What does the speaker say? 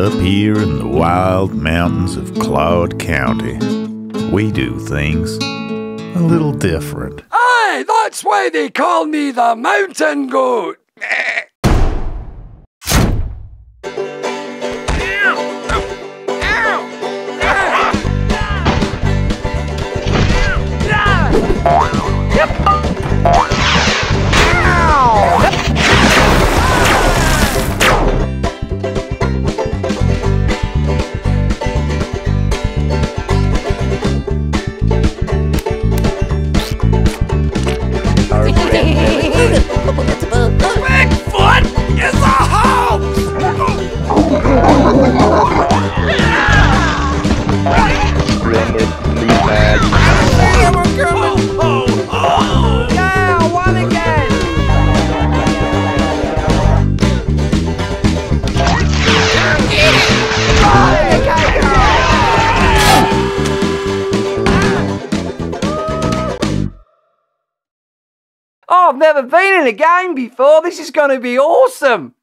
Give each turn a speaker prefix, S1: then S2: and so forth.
S1: Up here in the wild mountains of Cloud County, we do things a little different.
S2: Aye, that's why they call me the mountain goat. Bigfoot Ooh,
S3: look at the Oh, I've never been in a game before. This is going to be awesome.